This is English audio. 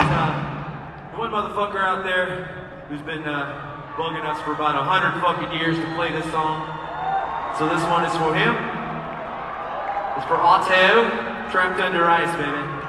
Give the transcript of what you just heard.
about one motherfucker out there who's been uh, bugging us for about 100 fucking years to play this song. So this one is for him. It's for Otto, trapped under ice, baby.